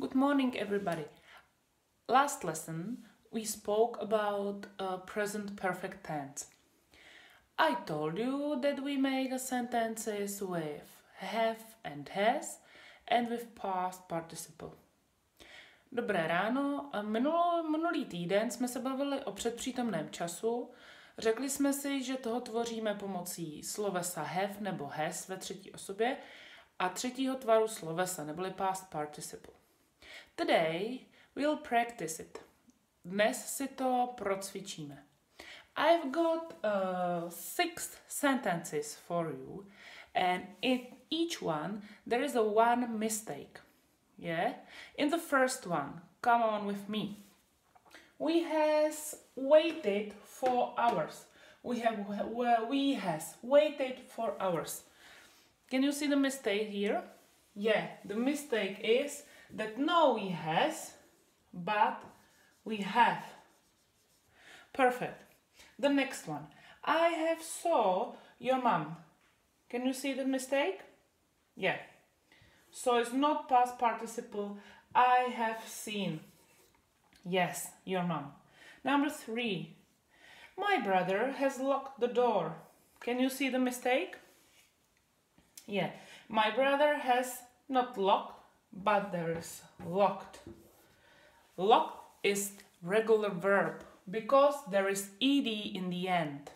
Good morning, everybody. Last lesson we spoke about uh, present perfect tense. I told you that we make sentences with have and has and with past participle. Dobré ráno. Minulo, minulý týden jsme se bavili o předpřítomném času. Řekli jsme si, že toho tvoříme pomocí slovesa have nebo has ve třetí osobě a třetího tvaru slovesa neboli past participle. Today we'll practice it. Dnes si to procvičíme. I've got uh, six sentences for you and in each one there is a one mistake. Yeah? In the first one, come on with me. We has waited for hours. We have we has waited for hours. Can you see the mistake here? Yeah, the mistake is that no we has, but we have. Perfect. The next one. I have saw your mom. Can you see the mistake? Yeah. So it's not past participle. I have seen. Yes, your mom. Number three. My brother has locked the door. Can you see the mistake? Yeah, my brother has not locked, but there is locked. Locked is regular verb because there is ed in the end.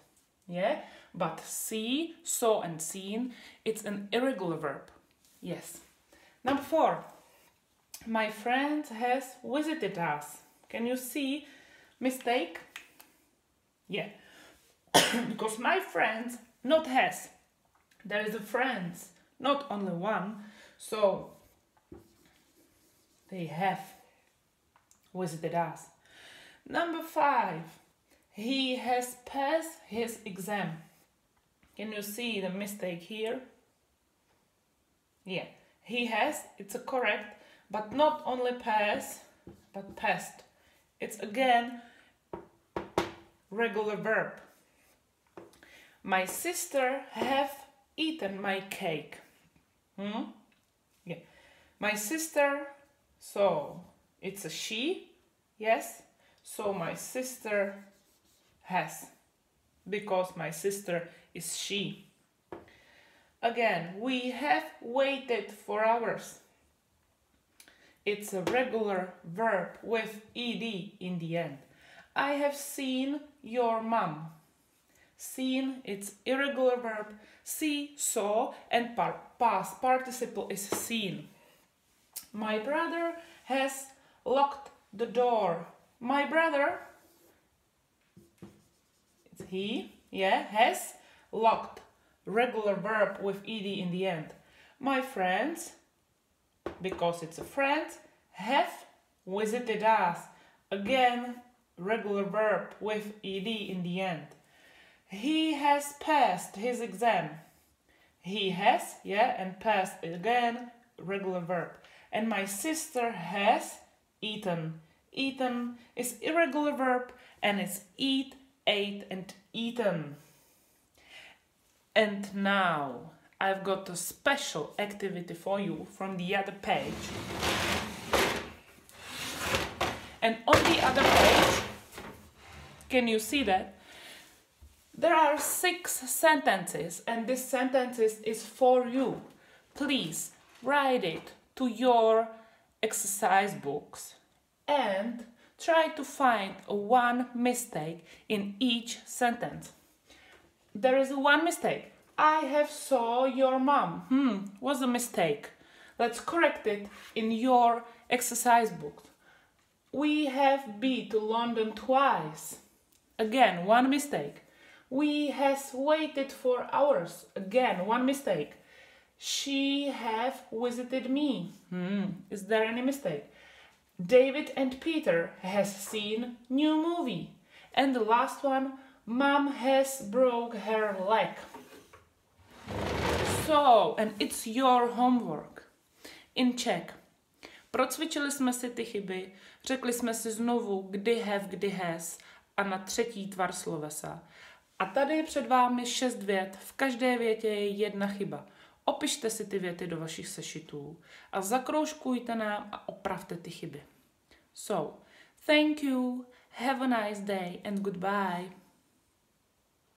Yeah, but see, saw, and seen, it's an irregular verb. Yes. Number four. My friend has visited us. Can you see mistake? Yeah. because my friend not has there is a friends, not only one. So they have visited us. Number five, he has passed his exam. Can you see the mistake here? Yeah, he has, it's a correct, but not only pass, but passed. It's again regular verb. My sister have eaten my cake. Hmm? Yeah. My sister, so it's a she, yes. So my sister has, because my sister is she. Again, we have waited for hours. It's a regular verb with ed in the end. I have seen your mom. Seen, it's irregular verb. See, saw, and par past participle is seen. My brother has locked the door. My brother, it's he, yeah, has locked. Regular verb with ed in the end. My friends, because it's a friend, have visited us. Again, regular verb with ed in the end. He has passed his exam. He has, yeah, and passed again, regular verb. And my sister has eaten. Eaten is irregular verb and it's eat, ate, and eaten. And now I've got a special activity for you from the other page. And on the other page, can you see that? There are six sentences and this sentence is for you. Please write it to your exercise books and try to find one mistake in each sentence. There is one mistake. I have saw your mom. Hmm, was a mistake. Let's correct it in your exercise book. We have been to London twice. Again, one mistake. We has waited for hours. Again, one mistake. She have visited me. Hmm. Is there any mistake? David and Peter has seen new movie. And the last one, mom has broke her leg. So, and it's your homework. In Czech. Procvičili jsme si ty chyby, řekli jsme si znovu, kdy have, kdy has a na třetí tvar slovesa. A tady před vámi šest vět, v každé větě je jedna chyba. Opište si ty věty do vašich sešitů a zakroužkujte nám a opravte ty chyby. So, thank you, have a nice day and goodbye.